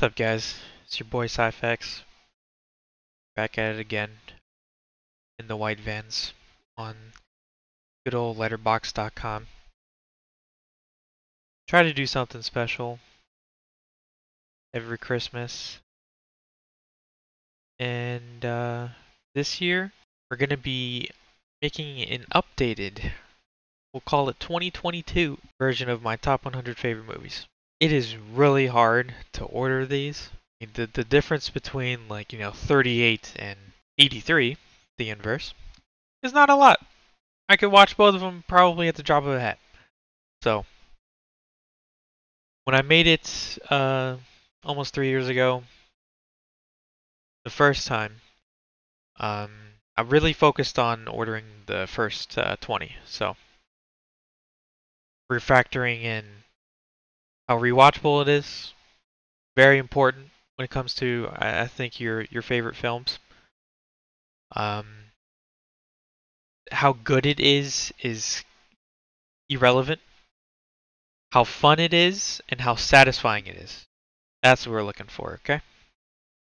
What's up, guys? It's your boy Syphax. Back at it again in the white vans on good old letterboxd.com. Try to do something special every Christmas. And uh, this year, we're to be making an updated, we'll call it 2022 version of my top 100 favorite movies it is really hard to order these. The the difference between like you know 38 and 83, the inverse, is not a lot. I could watch both of them probably at the drop of a hat. So when I made it uh, almost three years ago, the first time, um, I really focused on ordering the first uh, 20. So refactoring in how rewatchable it is. Very important when it comes to I, think your your favorite films. Um, how good it is is irrelevant. How fun it is and how satisfying it is. That's what we're looking for, okay?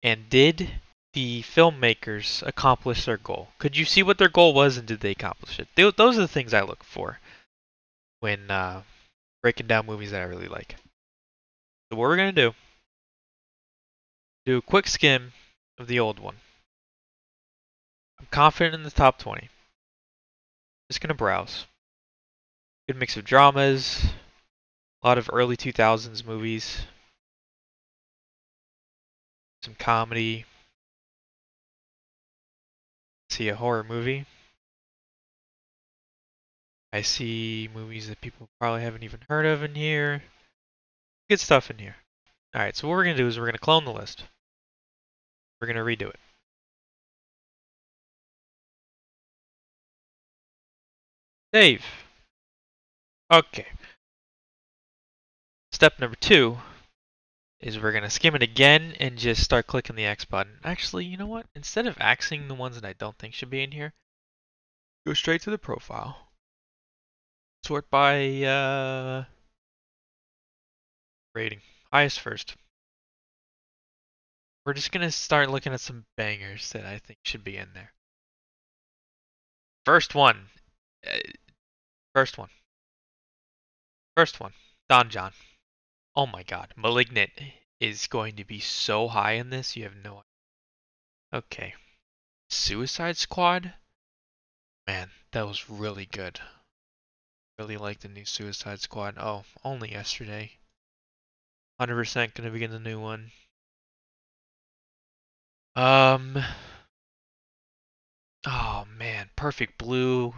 And did the filmmakers accomplish their goal? Could you see what their goal was and did they accomplish it? Those are the things I look for when uh, breaking down movies that I really like. So what we're going to do, do a quick skim of the old one. I'm confident in the top 20. Just going to browse. Good mix of dramas, a lot of early 2000s movies, some comedy, see a horror movie. I see movies that people probably haven't even heard of in here. Good stuff in here. Alright, so what we're going to do is we're going to clone the list. We're going to redo it. Save. Okay. Step number two is we're going to skim it again and just start clicking the X button. Actually, you know what? Instead of axing the ones that I don't think should be in here, go straight to the profile. Sort by uh, rating. Highest first. We're just going to start looking at some bangers that I think should be in there. First one. Uh, first one. First one. Don Jon. Oh my god. Malignant is going to be so high in this, you have no idea. Okay. Suicide Squad? Man, that was really good. Really like the new Suicide Squad. Oh, only yesterday. 100% gonna begin the new one. Um. Oh man, perfect blue.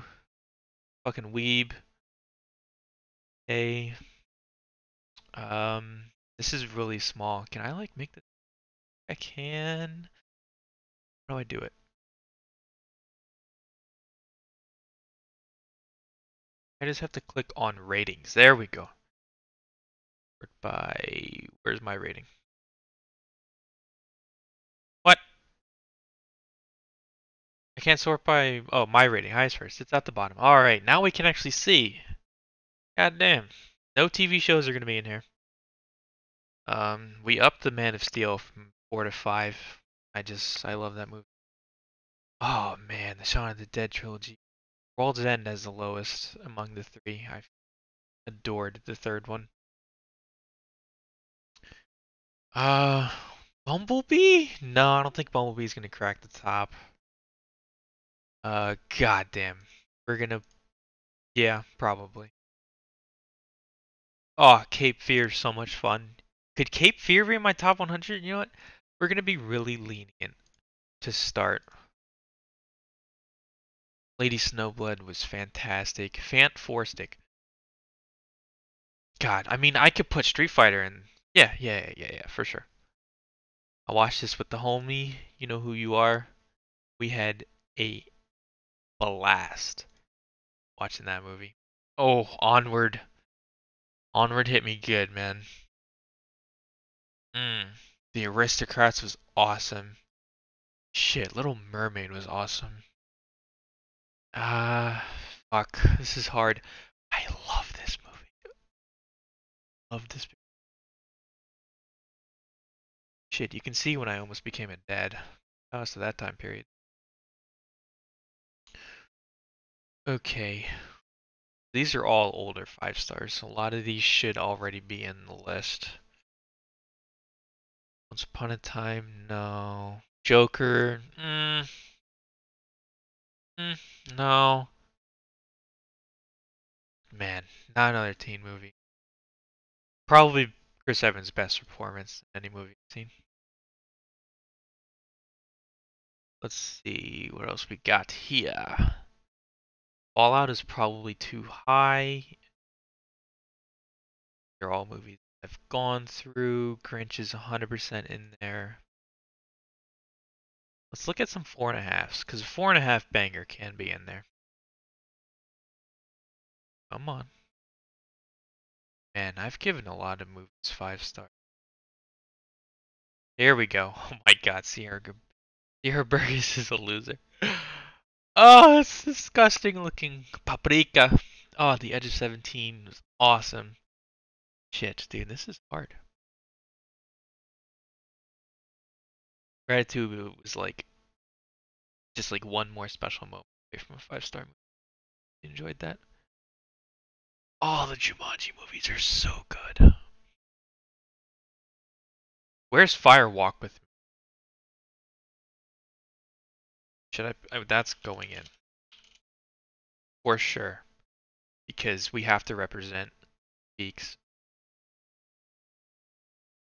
Fucking weeb. Okay. Um. This is really small. Can I like make this? I can. How do I do it? I just have to click on ratings. There we go by where's my rating? What? I can't sort by oh my rating highest first. It's at the bottom. All right, now we can actually see. God damn, no TV shows are gonna be in here. Um, we upped the Man of Steel from four to five. I just I love that movie. Oh man, the Shaun of the Dead trilogy. World's End as the lowest among the three. I adored the third one. Uh, Bumblebee? No, I don't think Bumblebee's gonna crack the top. Uh, goddamn. We're gonna. Yeah, probably. Oh, Cape Fear so much fun. Could Cape Fear be in my top 100? You know what? We're gonna be really lenient to start. Lady Snowblood was fantastic. Fant Four Stick. God, I mean, I could put Street Fighter in yeah, yeah, yeah, yeah, for sure. I watched this with the homie. You know who you are. We had a blast watching that movie. Oh, Onward. Onward hit me good, man. Mm. The Aristocrats was awesome. Shit, Little Mermaid was awesome. Ah, uh, fuck. This is hard. I love this movie. Love this Shit, you can see when I almost became a dad. Oh, so that time period. Okay. These are all older five stars. A lot of these should already be in the list. Once Upon a Time, no. Joker, mm. Mm, no. Man, not another teen movie. Probably Chris Evans' best performance in any movie I've seen. Let's see what else we got here. Fallout is probably too high. They're all movies I've gone through. Grinch is 100% in there. Let's look at some four and a halves, because a four and a half banger can be in there. Come on. Man, I've given a lot of movies five stars. There we go. Oh my god, Sierra, Sierra Burgess is a loser. Oh, it's disgusting looking. Paprika. Oh, the Edge of 17 was awesome. Shit, dude, this is hard. Ratatouille was like just like one more special moment away from a five star movie. Enjoyed that. All the Jumanji movies are so good. Where's Fire Walk with Me? Should I? Oh, that's going in. For sure. Because we have to represent peaks.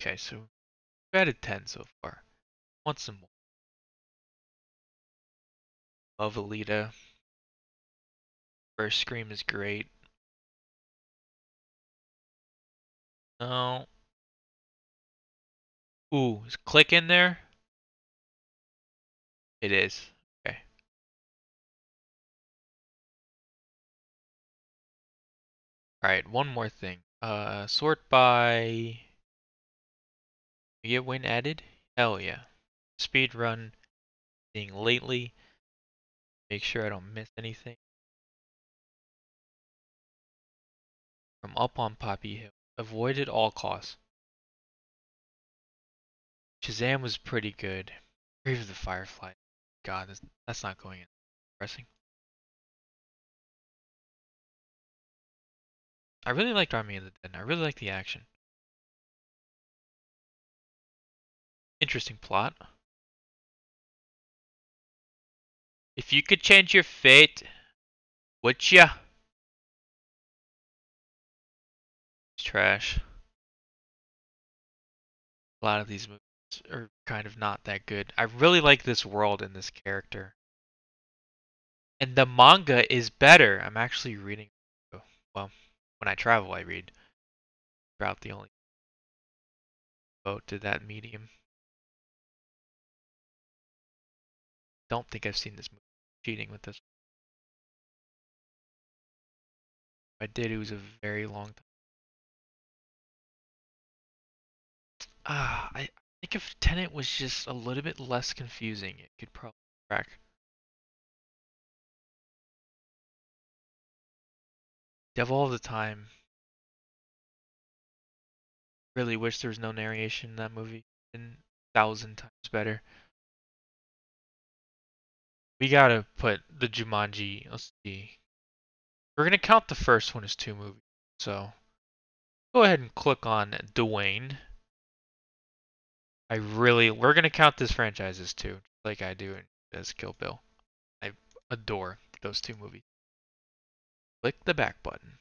Okay, so we've added 10 so far. Want some more. Love Alita. First Scream is great. No. Ooh, is Click in there? It is. Alright, one more thing. Uh, sort by... You get win added? Hell yeah. Speed run. Being lately. Make sure I don't miss anything. From up on Poppy Hill. Avoid at all costs. Shazam was pretty good. Grave of the Firefly. God, that's, that's not going in. Pressing. I really liked Army of the Dead. I really like the action. Interesting plot. If you could change your fate, would ya? It's trash. A lot of these movies are kind of not that good. I really like this world and this character. And the manga is better. I'm actually reading. Well, when I travel, I read. About the only vote to that medium. Don't think I've seen this movie. Cheating with this. If I did, it was a very long time. Ah, I think if Tenet was just a little bit less confusing, it could probably crack. Devil all the time. Really wish there was no narration in that movie. Been a thousand times better. We gotta put the Jumanji. Let's see. We're gonna count the first one as two movies. So go ahead and click on Dwayne. I really we're gonna count this franchise as two, like I do as Kill Bill. I adore those two movies. Click the back button.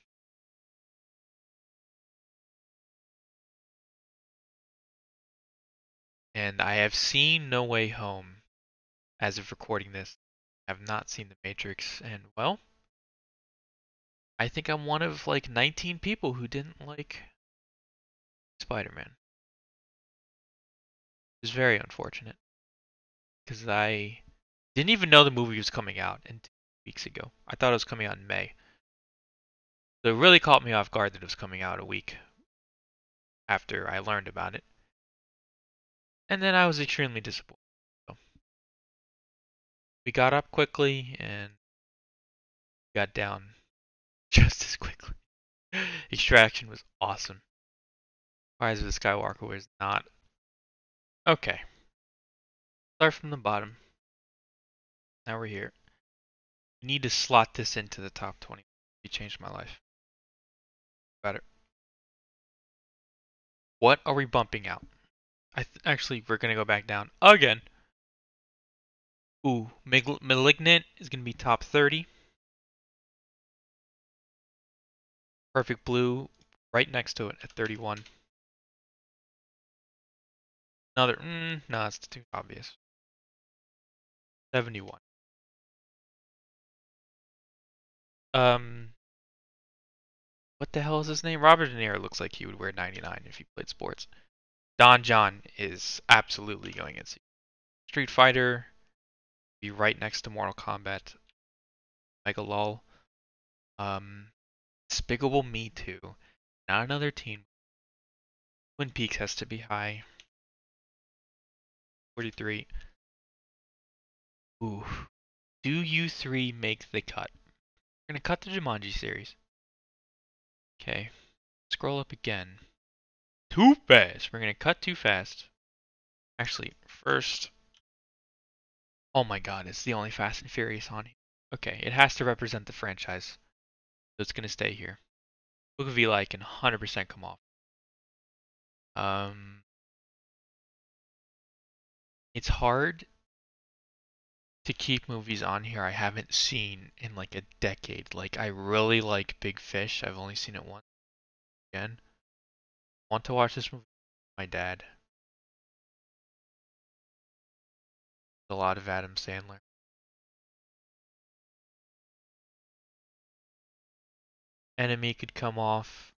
And I have seen No Way Home as of recording this. I have not seen The Matrix, and well, I think I'm one of like 19 people who didn't like Spider Man. It's very unfortunate because I didn't even know the movie was coming out until weeks ago. I thought it was coming out in May. So it really caught me off guard that it was coming out a week after I learned about it. And then I was extremely disappointed. So we got up quickly and got down just as quickly. Extraction was awesome. Rise of the Skywalker was not Okay. Start from the bottom. Now we're here. You need to slot this into the top 20. You changed my life. Better. What are we bumping out? I actually, we're going to go back down again. Ooh, Malignant is going to be top 30. Perfect Blue right next to it at 31. Another, mm, no, it's too obvious. 71. Um, what the hell is his name? Robert De Niro looks like he would wear 99 if he played sports. Don Jon is absolutely going in. Street Fighter, be right next to Mortal Kombat. Mega LOL. Um, Despicable Me 2. Not another teen. Twin Peaks has to be high. 43. Ooh. Do you three make the cut? We're gonna cut the Jumanji series. Okay. Scroll up again. Too fast. We're gonna cut too fast. Actually, first. Oh my god, it's the only Fast and Furious on here. Okay, it has to represent the franchise. So it's gonna stay here. Book of Eli can 100% come off. Um, it's hard to keep movies on here I haven't seen in like a decade. Like I really like Big Fish. I've only seen it once. Again, I want to watch this movie. my dad. A lot of Adam Sandler. Enemy could come off.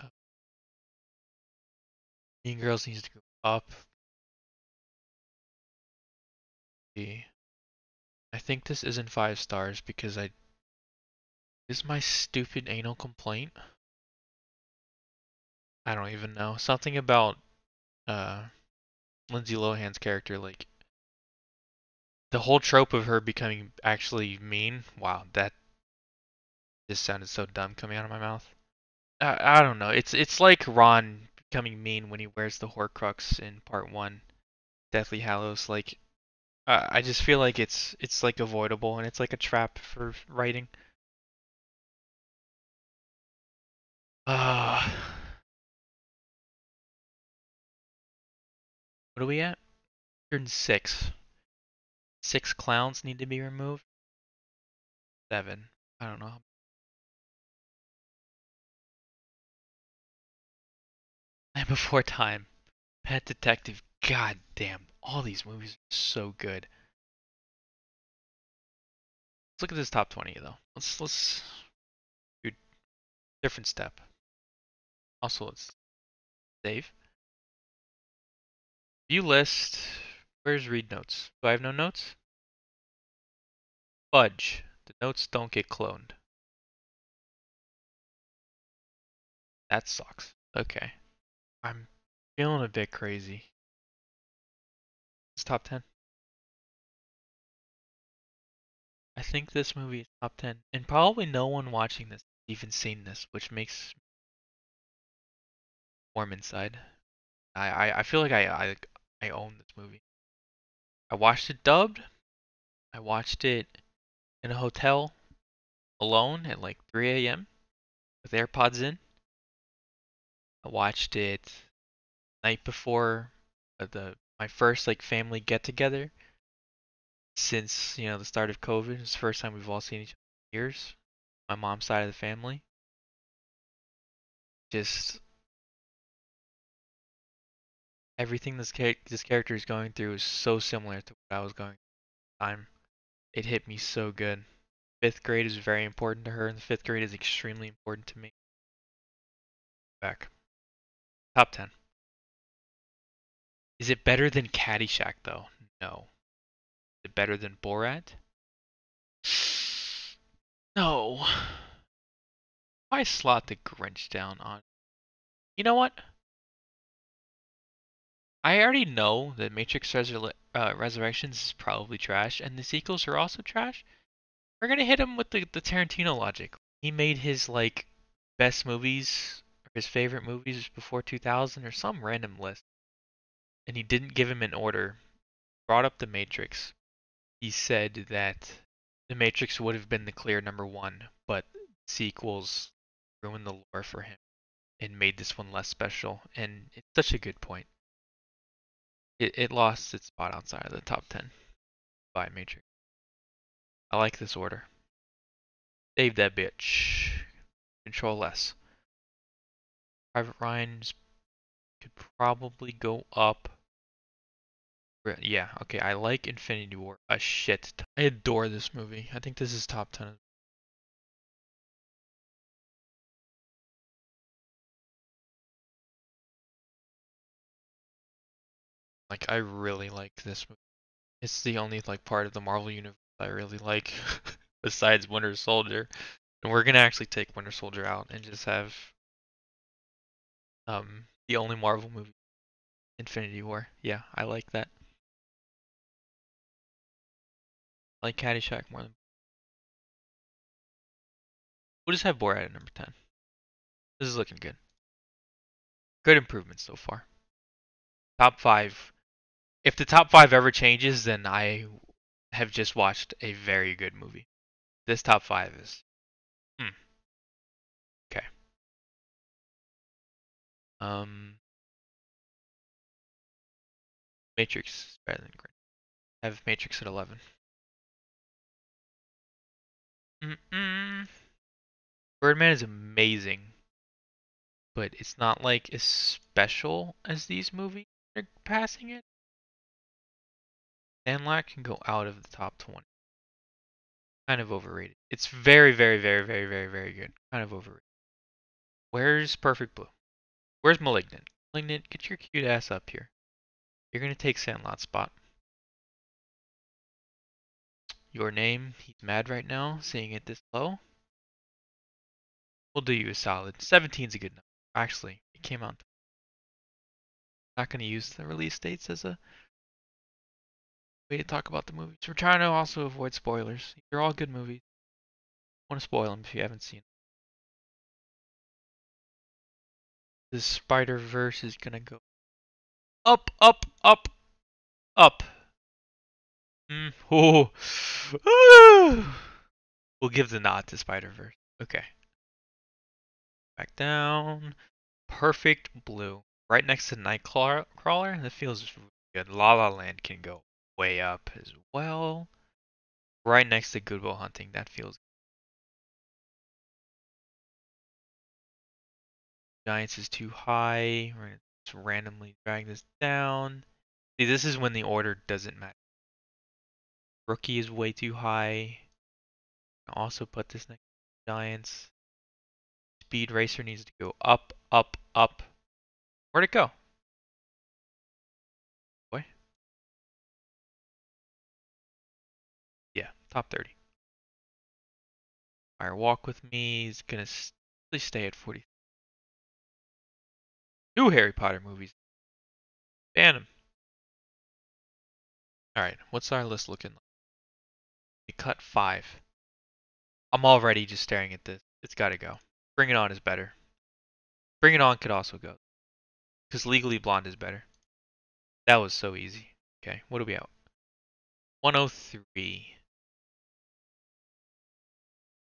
Uh, mean Girls needs to go up. I think this isn't five stars because I... Is my stupid anal complaint? I don't even know. Something about uh, Lindsay Lohan's character, like the whole trope of her becoming actually mean. Wow, that just sounded so dumb coming out of my mouth. I, I don't know. It's it's like Ron becoming mean when he wears the Horcrux in Part One, Deathly Hallows. Like uh, I just feel like it's it's like avoidable and it's like a trap for writing. Uh, what are we at? 106. Six clowns need to be removed. Seven. I don't know. And before time. Pet Detective. God damn. All these movies are so good. Let's look at this top 20 though. Let's let's do different step. Also let's save. View list. Where's read notes? Do I have no notes? Fudge. The notes don't get cloned. That sucks. Okay. I'm feeling a bit crazy. It's top 10. I think this movie is top 10. And probably no one watching this even seen this, which makes warm inside. I, I, I feel like I, I I own this movie. I watched it dubbed. I watched it in a hotel alone at like 3 a.m. with AirPods in. I watched it night before uh, the my first like family get together since you know the start of COVID. It's the first time we've all seen each other in years. My mom's side of the family. Just everything this char- this character is going through is so similar to what I was going through time. It hit me so good. Fifth grade is very important to her, and the fifth grade is extremely important to me. Back. Top 10. Is it better than Caddyshack, though? No. Is it better than Borat? No. Why slot the Grinch down on? You know what? I already know that Matrix Resur- uh, Resurrections is probably trash, and the sequels are also trash. We're gonna hit him with the, the Tarantino logic. He made his like best movies or his favorite movies before 2000 or some random list. And he didn't give him an order. Brought up The Matrix. He said that The Matrix would have been the clear number one, but sequels ruined the lore for him and made this one less special. And it's such a good point. It, it lost its spot outside of the top 10 by Matrix. I like this order. Save that bitch. Control S. Private Ryan's could probably go up. Yeah, okay, I like Infinity War a shit. I adore this movie. I think this is top 10. Like, I really like this movie. It's the only, like, part of the Marvel Universe I really like, besides Winter Soldier. And we're gonna actually take Winter Soldier out and just have um the only Marvel movie, Infinity War. Yeah, I like that. Like Caddyshack more than. We'll just have Borat at number 10. This is looking good. Good improvement so far. Top 5. If the top 5 ever changes, then I have just watched a very good movie. This top 5 is Hmm. Okay. Um, Matrix is better than Grid. I have Matrix at 11. Mm-mm. Birdman is amazing, but it's not like as special as these movies are passing it. Sandlot can go out of the top 20. Kind of overrated. It's very, very, very, very, very, very good. Kind of overrated. Where's Perfect Blue? Where's Malignant? Malignant, get your cute ass up here. You're gonna take Sandlot's spot. Your name, he's mad right now, seeing it this low. We'll do you a solid. 17's a good number. Actually, it came out. Not gonna use the release dates as a way to talk about the movies. We're trying to also avoid spoilers. They're all good movies. want to spoil them if you haven't seen them. the Spider Verse is gonna go up, up, up, up. Mm, oh. we'll give the nod to Spider Verse. Okay. Back down. Perfect blue. Right next to Nightcrawler. That feels good. La La Land can go way up as well. Right next to Good Will Hunting. That feels good. Giants is too high. We're going to randomly drag this down. See, this is when the order doesn't matter. Rookie is way too high. Also put this next Giants. Speed Racer needs to go up, up, up. Where'd it go? Boy. Yeah, top 30. Fire Walk With Me is going to stay at 40. New Harry Potter movies. Ban them. Alright, what's our list looking like? We cut five. I'm already just staring at this. It's gotta go. Bring It On is better. Bring It On could also go. Because Legally Blonde is better. That was so easy. Okay, what are we out? 103.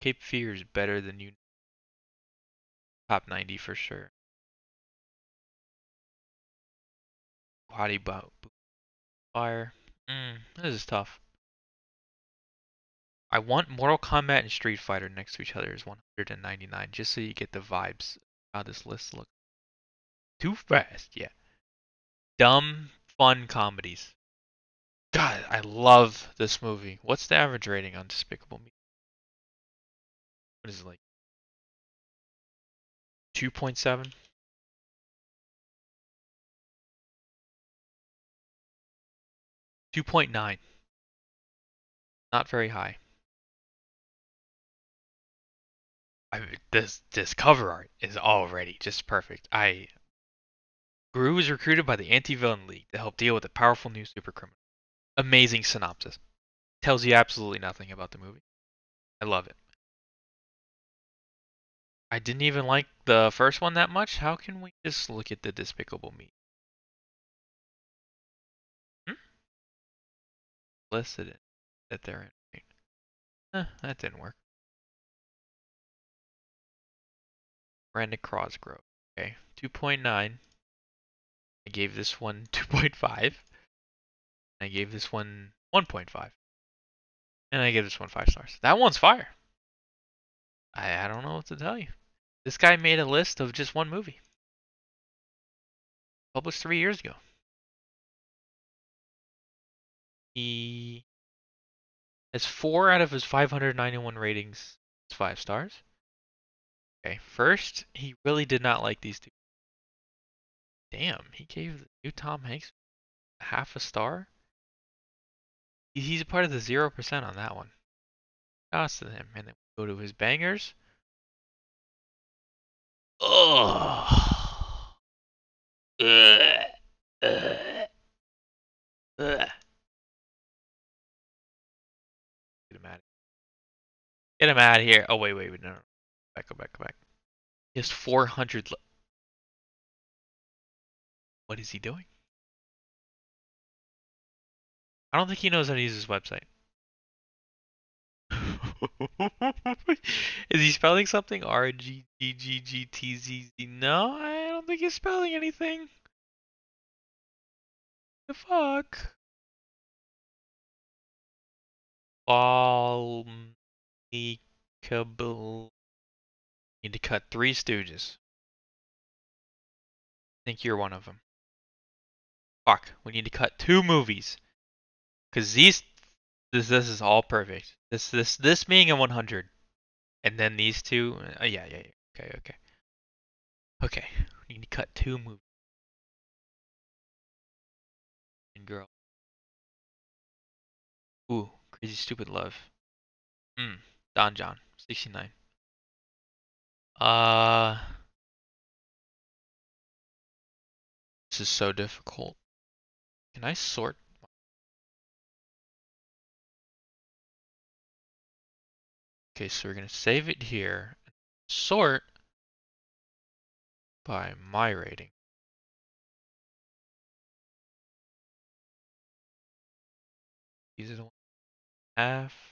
Cape Fear is better than you. Top 90 for sure. Body. Fire. Mm, this is tough. I want Mortal Kombat and Street Fighter next to each other as 199, just so you get the vibes how this list looks. Too fast, yeah. Dumb, fun comedies. God, I love this movie. What's the average rating on Despicable Me? What is it like? 2.7? 2.9. Not very high. I this this cover art is already just perfect. I Gru is recruited by the Anti-Villain League to help deal with a powerful new supercriminal. Amazing synopsis. Tells you absolutely nothing about the movie. I love it. I didn't even like the first one that much. How can we just look at the Despicable Me? Hmm? Listed it that they're in. Eh, that didn't work. Brandon Crosgrove. Okay, 2.9. I gave this one 2.5. I gave this one 1.5. And I gave this one 5 stars. That one's fire. I, I don't know what to tell you. This guy made a list of just one movie. Published three years ago. He has four out of his 591 ratings. It's five stars. Okay, first, he really did not like these two. Damn, he gave the new Tom Hanks half a star? He's a part of the 0% on that one. Shots to him. And then we go to his bangers. Oh. Ugh. Ugh. Ugh. Get him out. Get him out of here. Oh wait, wait, wait, no, no. Back, go back, go back. He has 400. What is he doing? I don't think he knows how to use his website. Is he spelling something? R G G G T Z Z? No, I don't think he's spelling anything. The fuck? Balmicable. Need to cut three stooges. I think you're one of them. Fuck, we need to cut two movies. Cause these this this is all perfect. This this this being a 100, and then these two. Uh, yeah, yeah, yeah. Okay, okay. Okay, we need to cut two movies. And girl. Ooh, crazy stupid love. Hmm. Don Jon, 69. Uh. This is so difficult. Can I sort Okay, so we're going to save it here. Sort by my rating. These are the half.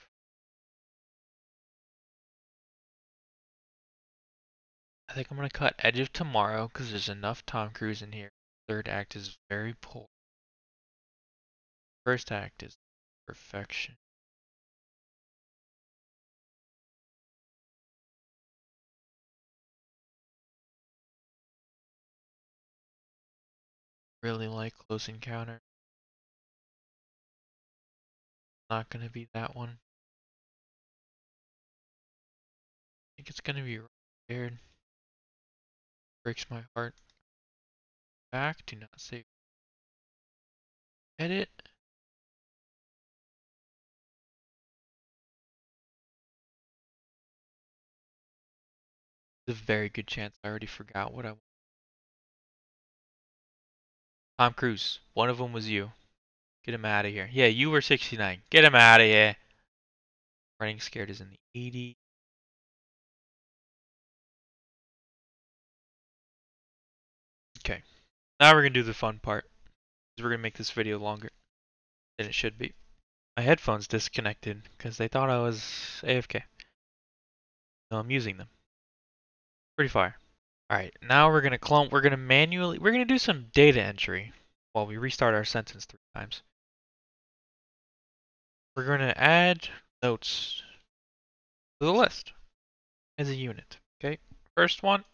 I think I'm going to cut Edge of Tomorrow because there's enough Tom Cruise in here. Third act is very poor. First act is perfection. really like Close Encounter. Not gonna be that one. I think it's gonna be scared. Breaks my heart. Back, do not save. Edit. There's a very good chance I already forgot what I want. Tom Cruise. One of them was you. Get him out of here. Yeah, you were 69. Get him out of here. Running Scared is in the 80. Okay. Now we're going to do the fun part. We're going to make this video longer than it should be. My headphones disconnected because they thought I was AFK. So I'm using them. Pretty fire. Alright, now we're gonna clone, we're gonna manually, we're gonna do some data entry while we restart our sentence three times. We're gonna add notes to the list as a unit, okay? First one,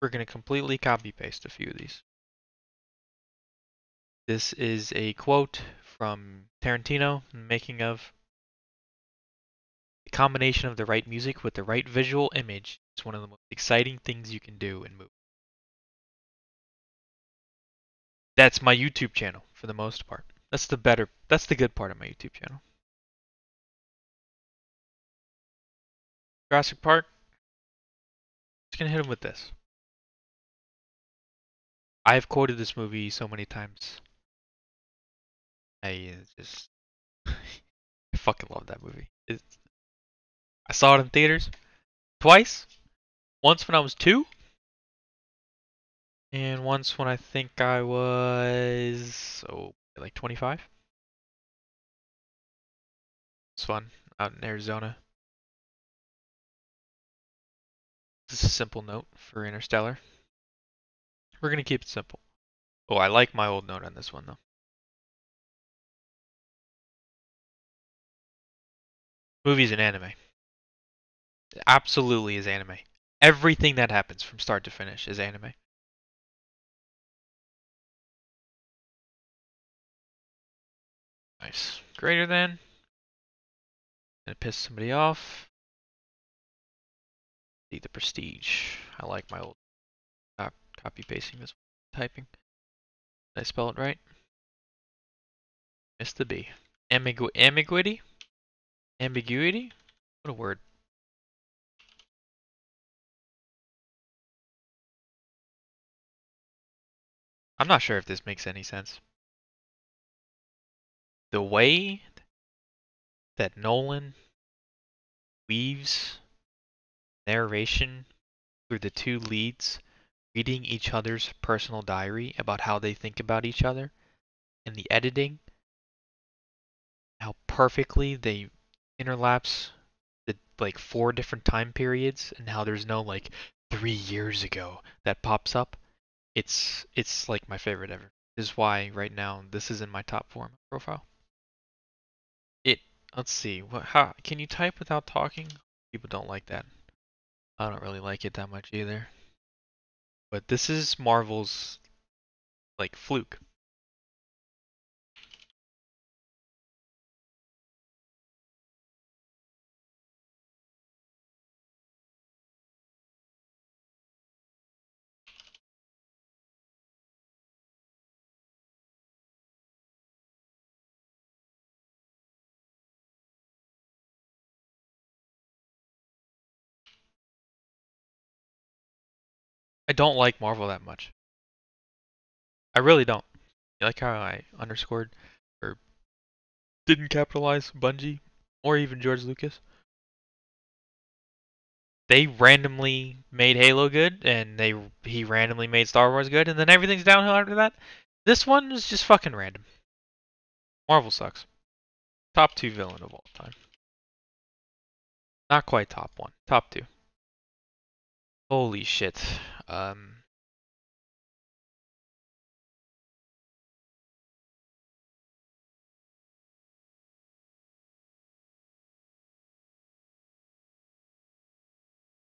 we're gonna completely copy paste a few of these. This is a quote from Tarantino, making of the combination of the right music with the right visual image is one of the most exciting things you can do in movies. That's my YouTube channel for the most part. That's the better, that's the good part of my YouTube channel. Jurassic Park. Just gonna hit him with this. I've quoted this movie so many times. I uh, just I fucking love that movie. It's I saw it in theaters twice. Once when I was two, and once when I think I was oh like 25. It's fun out in Arizona. This is a simple note for Interstellar. We're gonna keep it simple. Oh, I like my old note on this one though. Movies and anime. It absolutely is anime. Everything that happens from start to finish is anime. Nice. Greater than. Gonna piss somebody off. See the prestige. I like my old copy pasting this typing. Did I spell it right? Missed the B. Ambigu ambiguity? Ambiguity? What a word. I'm not sure if this makes any sense. The way that Nolan weaves narration through the two leads reading each other's personal diary about how they think about each other and the editing how perfectly they interlapse the like four different time periods and how there's no like 3 years ago that pops up it's it's like my favorite ever. This is why right now this is in my top 4 profile. It let's see what how can you type without talking? People don't like that. I don't really like it that much either but this is Marvel's like fluke. I don't like Marvel that much. I really don't. You like how I underscored or didn't capitalize Bungie or even George Lucas? They randomly made Halo good and they he randomly made Star Wars good and then everything's downhill after that. This one is just fucking random. Marvel sucks. Top 2 villain of all time. Not quite top 1. Top 2. Holy shit. Um,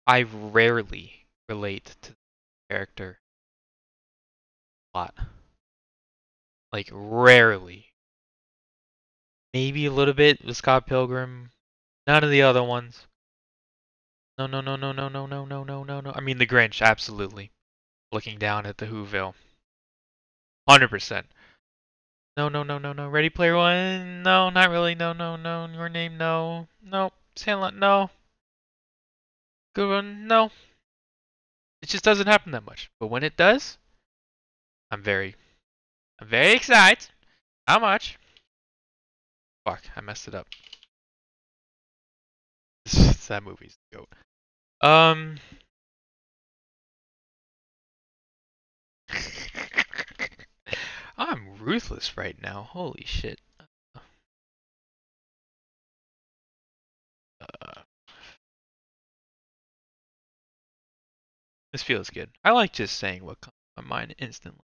I rarely relate to the character a lot. Like rarely. Maybe a little bit with Scott Pilgrim. None of the other ones. No, no, no, no, no, no, no, no, no, no, no. I mean, the Grinch, absolutely. Looking down at the Whoville. 100%. No, no, no, no, no. Ready Player One? No, not really. No, no, no. Your name? No. No. Sandlot? No. Good one? No. It just doesn't happen that much. But when it does, I'm very, I'm very excited. How much? Fuck, I messed it up. that movie's goat. Um. I'm ruthless right now. Holy shit. Uh, this feels good. I like just saying what comes to my mind instantly.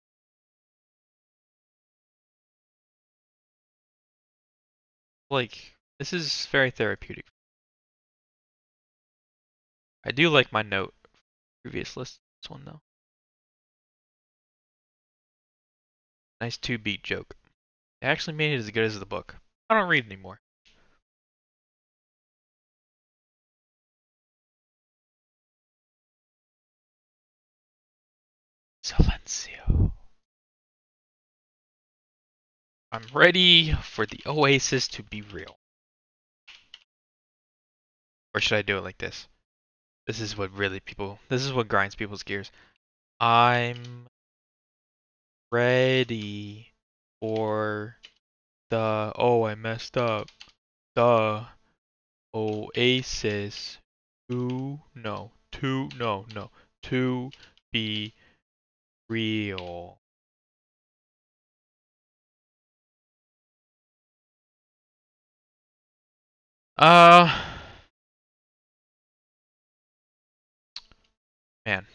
Like, this is very therapeutic. I do like my note previous list. This one though. Nice two beat joke. They actually made it as good as the book. I don't read anymore. Silencio. I'm ready for the oasis to be real. Or should I do it like this? This is what really people, this is what grinds people's gears. I'm ready for the, oh, I messed up. Duh. Oasis. To no. To no no. To be real. Uh man.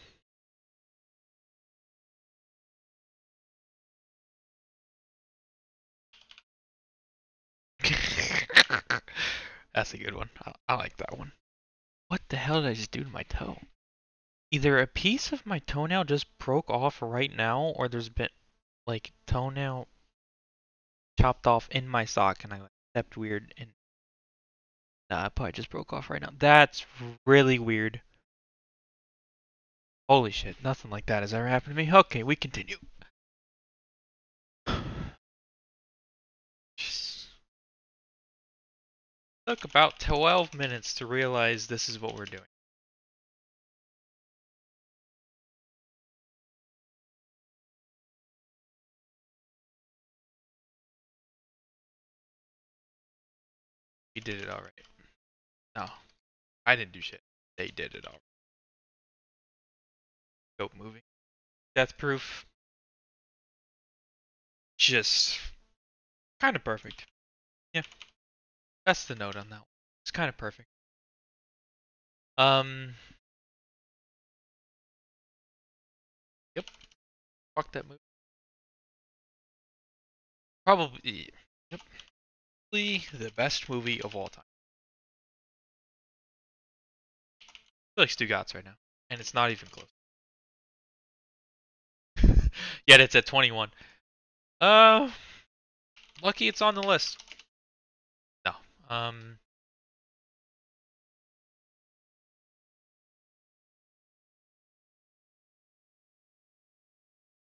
That's a good one. I, I like that one. What the hell did I just do to my toe? Either a piece of my toenail just broke off right now, or there's been like toenail chopped off in my sock and I like, stepped weird and nah, it probably just broke off right now. That's really weird. Holy shit, nothing like that has ever happened to me. Okay, we continue. Took about 12 minutes to realize this is what we're doing. We did it alright. No, I didn't do shit. They did it all. Goat movie. Death proof. Just kind of perfect. Yeah. That's the note on that one. It's kind of perfect. Um. Yep. Fuck that movie. Probably. Yep. Probably the best movie of all time. I feel like Stugotz right now, and it's not even close. Yet it's at 21. Uh, lucky it's on the list. No. Um,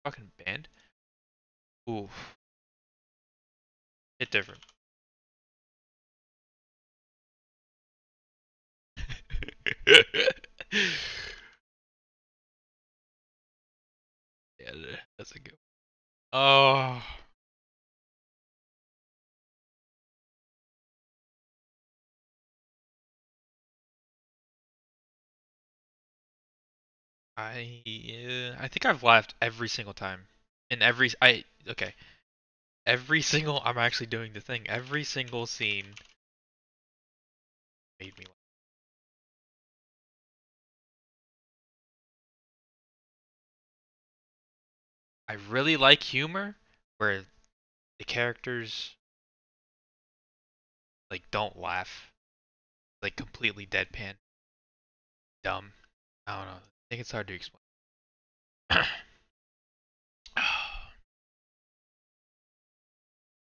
fucking band. Ooh, hit different. yeah, that's a good. Oh. I uh, I think I've laughed every single time. In every I okay. Every single I'm actually doing the thing. Every single scene made me laugh. I really like humor where the characters like don't laugh. Like completely deadpan. Dumb. I don't know I think it's hard to explain.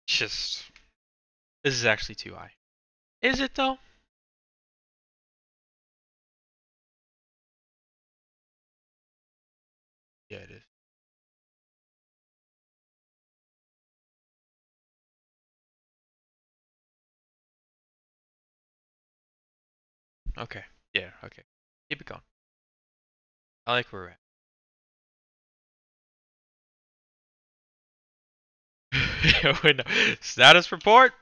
just this is actually too high. Is it though? Yeah, it is. Okay. Yeah, okay. Keep it going. I like where we're at. Uh, status report?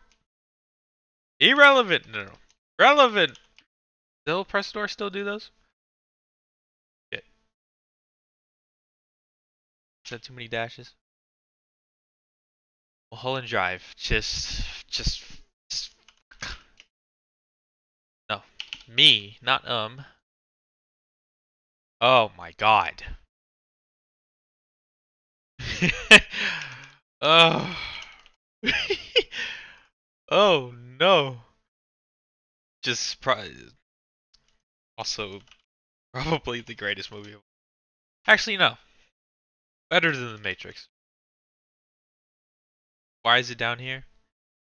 Irrelevant. No, no. Relevant. Still press still do those? Yeah. Is that too many dashes? Mulholland Drive. Just, just, just. No. Me, not um. Oh my god. oh. oh no. Just pro- also probably the greatest movie. Actually, no. Better than The Matrix. Why is it down here?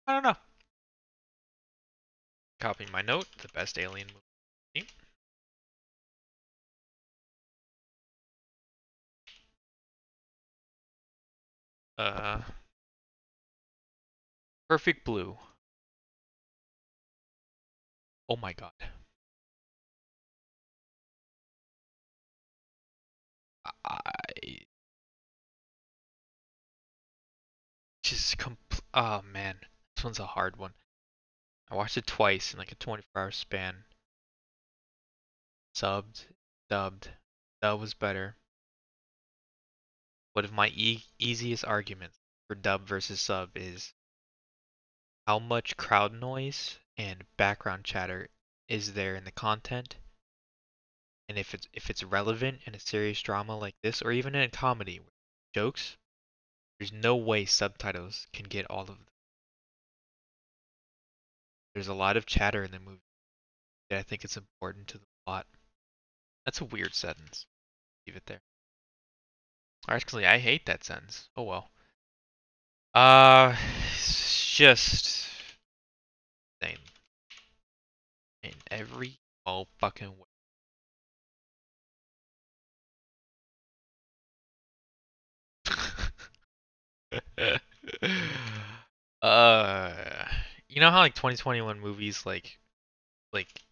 I don't know. Copying my note, the best alien movie. Uh, Perfect Blue. Oh my god. I just compl- oh man, this one's a hard one. I watched it twice in like a 24 hour span. Subbed, dubbed. Dub was better. One of my e easiest arguments for dub versus sub is how much crowd noise and background chatter is there in the content and if it's if it's relevant in a serious drama like this or even in a comedy with jokes there's no way subtitles can get all of them there's a lot of chatter in the movie that i think it's important to the plot that's a weird sentence. Leave it there. Actually i hate that sentence. Oh well. Uh just same. In every all fucking way. Uh, you know how like 2021 movies like, like,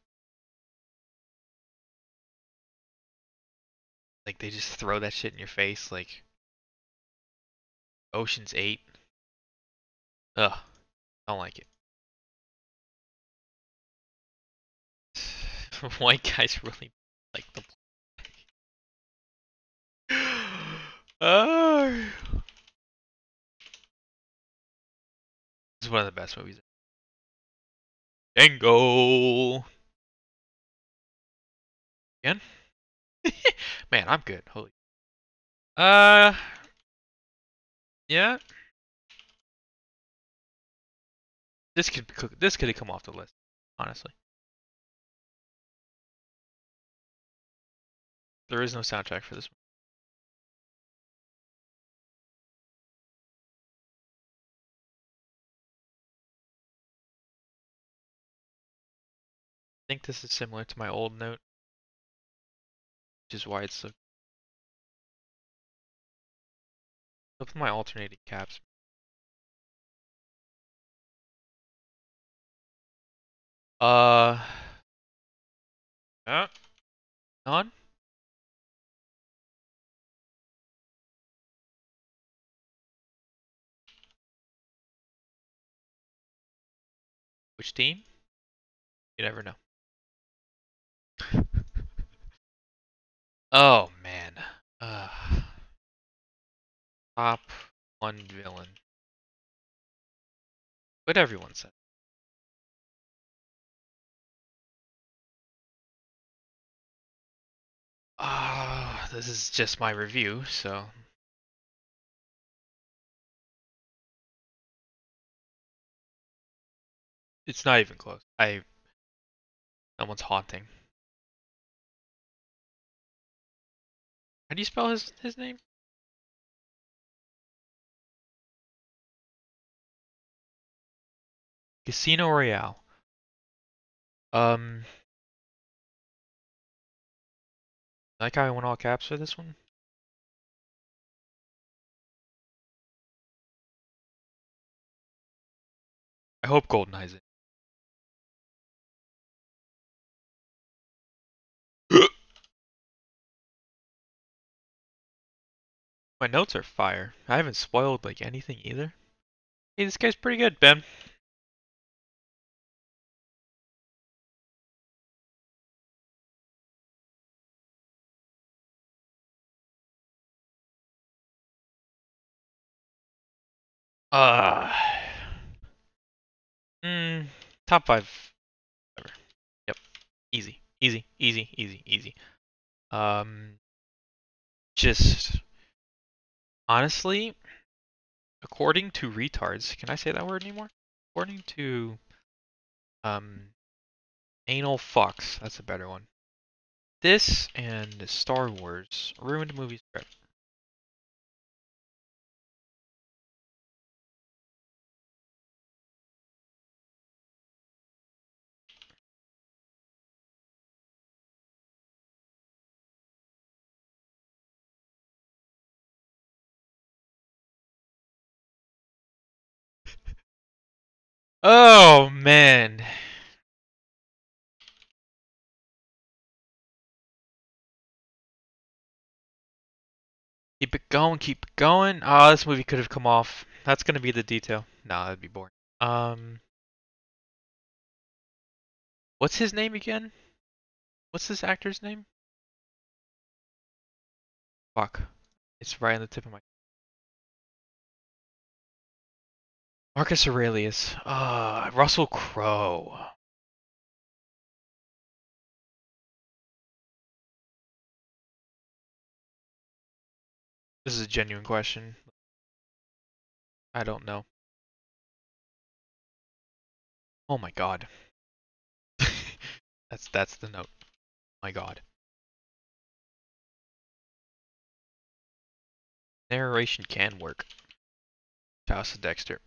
like they just throw that shit in your face, like Ocean's Eight. Ugh, don't like it. White guys really like the. Oh. This is one of the best movies. Django. Again? Man, I'm good. Holy. Uh. Yeah. This could this could have come off the list, honestly. There is no soundtrack for this. I think this is similar to my old note, is why it's so. At my alternating caps. Uh. Yeah. On. Which team? You never know. Oh man. Uh, top one villain. What everyone said. Ah, uh, this is just my review, so it's not even close. I Someone's haunting. How do you spell his his name? Casino Royale. Um, I like how I went all caps for this one. I hope Goldeneye's it. My notes are fire. I haven't spoiled like anything either. Hey, this guy's pretty good, Ben. Uh, mm, top five. Yep. Easy, easy, easy, easy, easy. Um, just honestly, according to retards, can I say that word anymore? According to um, anal fucks, that's a better one. This and Star Wars ruined movie script. Oh man. Keep it going, keep it going. Oh, this movie could have come off. That's gonna be the detail. Nah, that'd be boring. Um What's his name again? What's this actor's name? Fuck. It's right on the tip of my. Marcus Aurelius. Ah, Russell Crowe. This is a genuine question. I don't know. Oh my god. that's that's the note. My god. Narration can work. House of Dexter.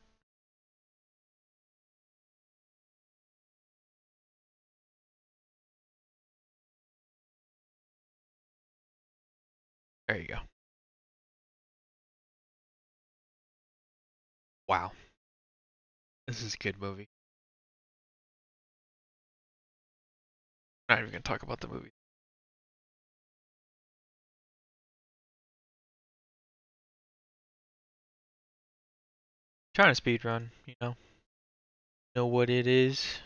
There you go. Wow. This is a good movie. I'm not even gonna talk about the movie. Trying to speed run, you know. Know what it is.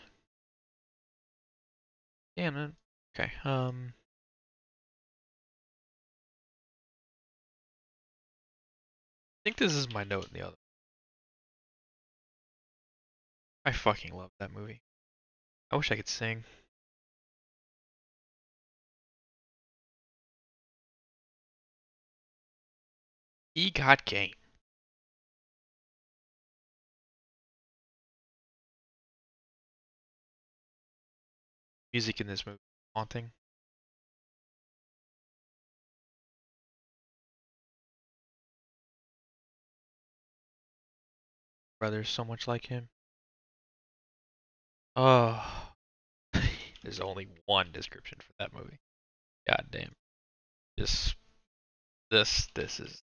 Damn it. Okay, um think this is my note in the other. I fucking love that movie. I wish I could sing. He got game. Music in this movie haunting. Brother's so much like him. Oh, there's only one description for that movie. God damn. This, this, this is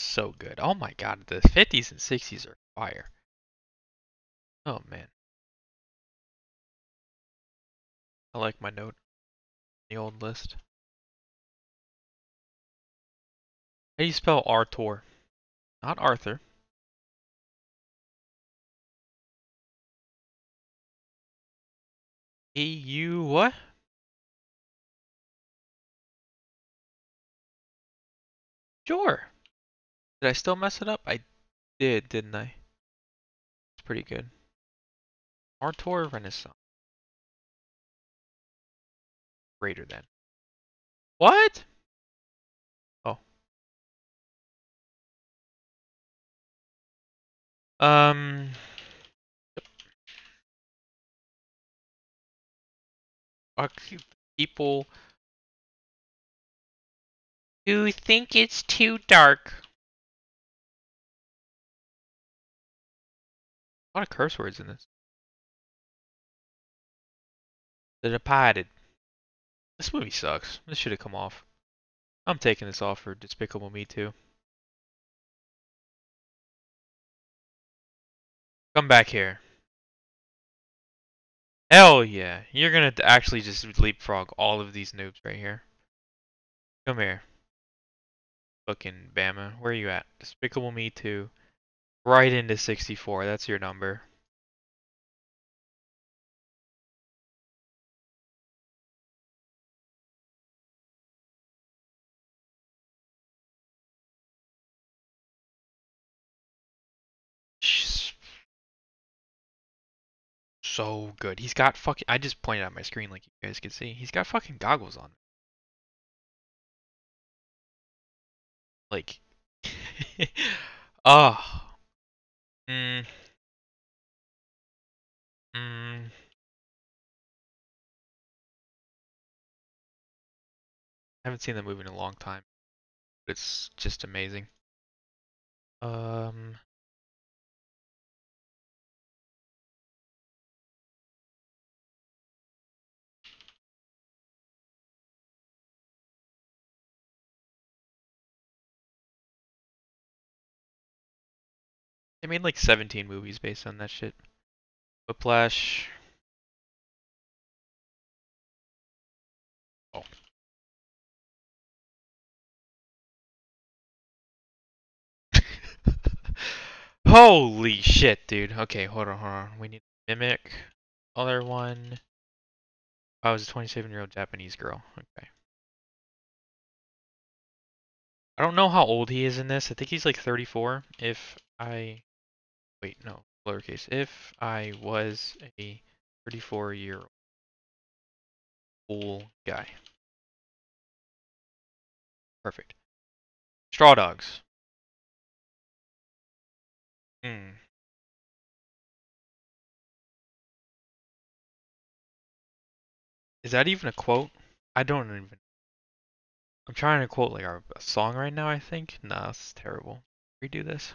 so good. Oh my god, the 50s and 60s are fire. Oh man. I like my note. The old list. How do you spell Arthur? Not Arthur. E U what? Sure. Did I still mess it up? I did, didn't I? It's pretty good. Arthur Renaissance. Greater than. What? Oh. Um. People who think it's too dark. A lot of curse words in this. The Departed. This movie sucks. This should have come off. I'm taking this off for Despicable Me too. Come back here. Hell yeah. You're gonna actually just leapfrog all of these noobs right here. Come here. Fucking Bama. Where are you at? Despicable Me 2. Right into 64. That's your number. So good. He's got fucking. I just pointed out my screen like you guys can see. He's got fucking goggles on. Like. oh. Mm. Mm. I haven't seen the movie in a long time. But it's just amazing. Um. They made like 17 movies based on that shit. Whiplash. Oh. Holy shit, dude. Okay, hold on, hold on. We need Mimic. Other one. Oh, I was a 27 year old Japanese girl. Okay. I don't know how old he is in this. I think he's like 34. If I. Wait, no. Lowercase. If I was a 34 year old guy. Perfect. Straw dogs. Hmm. Is that even a quote? I don't even. I'm trying to quote like a song right now. I think. Nah, that's terrible. Redo this.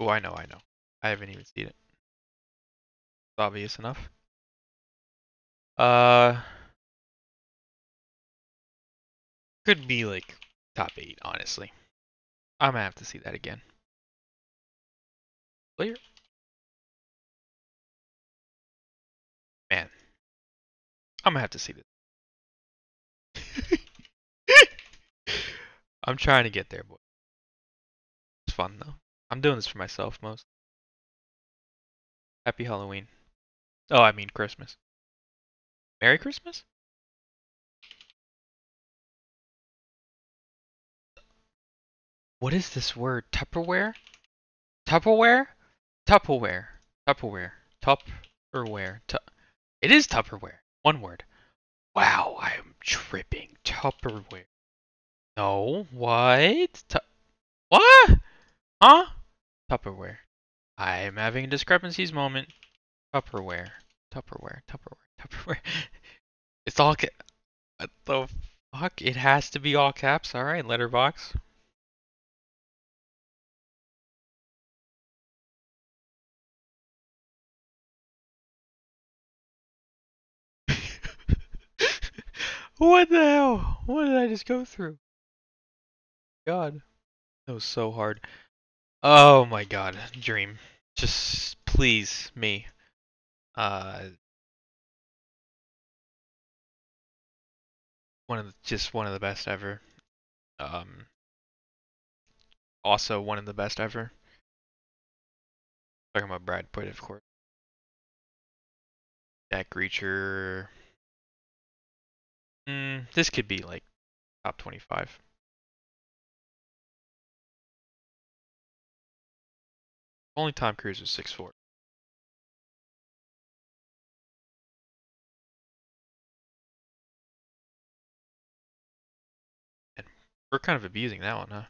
Oh, I know, I know. I haven't even seen it. It's obvious enough. Uh, could be like top eight, honestly. I'm gonna have to see that again. Clear. Man, I'm gonna have to see this. I'm trying to get there, boy. It's fun though. I'm doing this for myself most. Happy Halloween. Oh, I mean Christmas. Merry Christmas? What is this word? Tupperware? Tupperware? Tupperware. Tupperware. Tupperware. Tu it is Tupperware. One word. Wow, I am tripping. Tupperware. No, what? Tu what? Huh? Tupperware. I am having a discrepancies moment. Tupperware. Tupperware. Tupperware. Tupperware. it's all ca- What the fuck? It has to be all caps. Alright, Letterboxd. what the hell? What did I just go through? God. That was so hard. Oh my god. Dream. Just please me. Uh one of the, just one of the best ever. Um also one of the best ever. Talking about Brad Pitt, of course. Jack Reacher. Mm, this could be like top 25. Only Tom Cruise was 6'4". And we're kind of abusing that one, huh?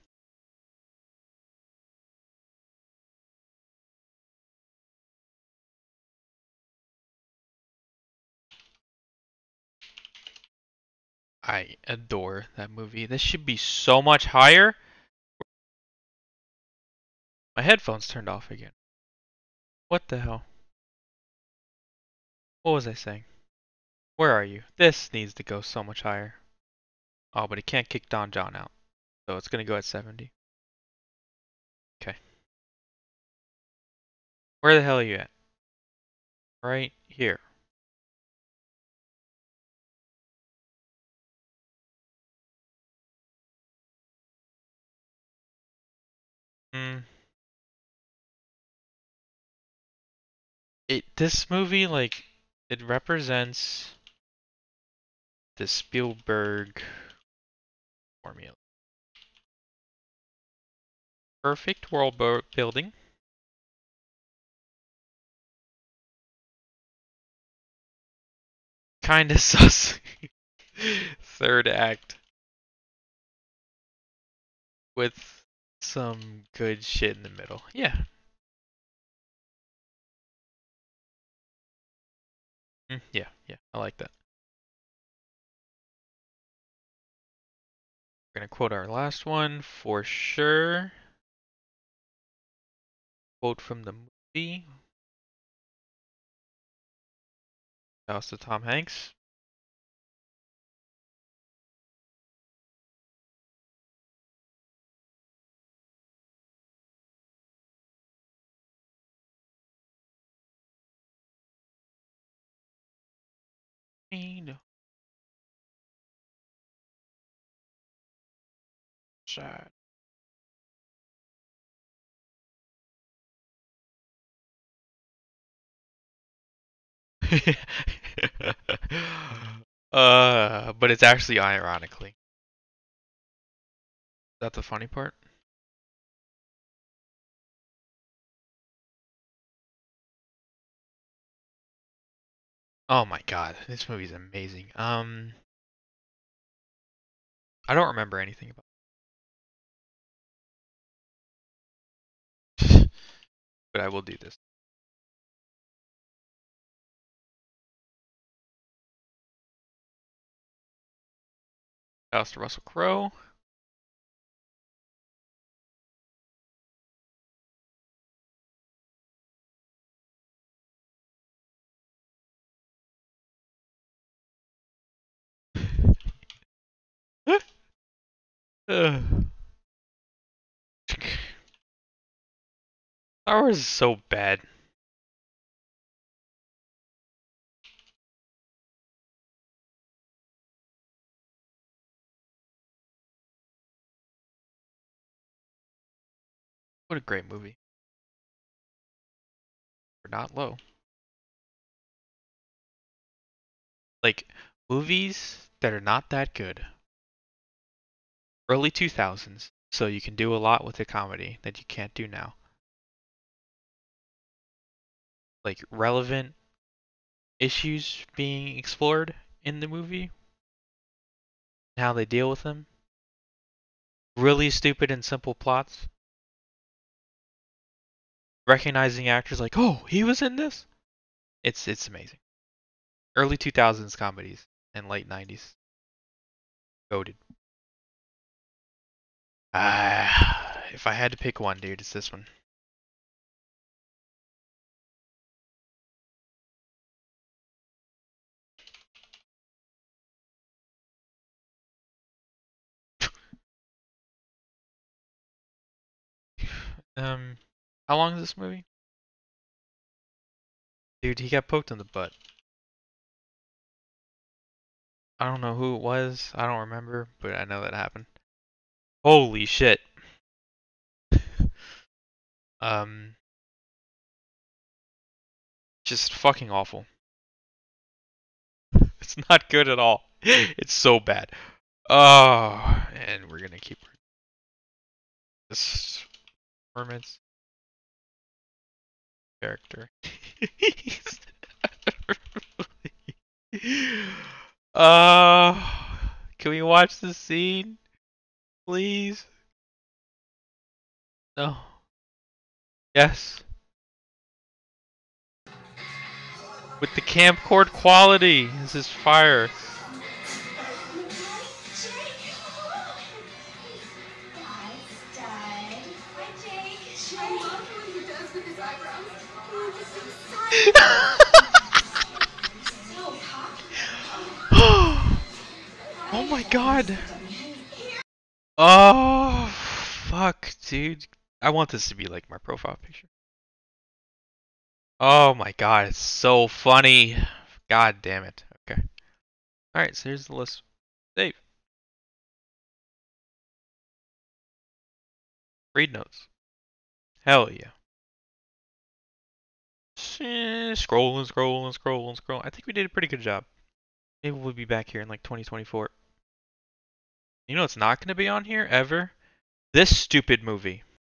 I adore that movie. This should be so much higher. My headphones turned off again. What the hell? What was I saying? Where are you? This needs to go so much higher. Oh, but it can't kick Don Jon out. So it's going to go at 70. Okay. Where the hell are you at? Right here. Hmm. It this movie like it represents the Spielberg formula. Perfect world building. Kinda sus. Third act. With some good shit in the middle. Yeah. Mm, yeah, yeah, I like that. We're gonna quote our last one for sure. Quote from the movie. To Tom Hanks. Sad. uh, but it's actually ironically. Is that the funny part? Oh my god, this movie's amazing. Um, I don't remember anything about. It. but I will do this. To Russell Crowe. Star Wars is so bad. What a great movie. We're not low. Like, movies that are not that good. Early 2000s, so you can do a lot with a comedy that you can't do now. Like, relevant issues being explored in the movie, and how they deal with them. Really stupid and simple plots recognizing actors like, oh, he was in this. It's it's amazing. Early 2000s comedies and late 90s. Goaded. Uh, if I had to pick one, dude, it's this one. um how long is this movie? Dude, he got poked in the butt. I don't know who it was. I don't remember, but I know that happened. Holy shit. um just fucking awful. It's not good at all. It's so bad. Oh, and we're gonna keep this performance character. uh, can we watch the scene, please? No. Yes. With the camcord quality, this is fire. oh my god. Oh, fuck, dude. I want this to be like my profile picture. Oh my god, it's so funny. God damn it. Okay. Alright, so here's the list. Save. Read notes. Hell yeah. Eh, scrolling, scrolling, scrolling, scrolling. I think we did a pretty good job. Maybe we'll be back here in like 2024. You know it's not going to be on here ever? This stupid movie.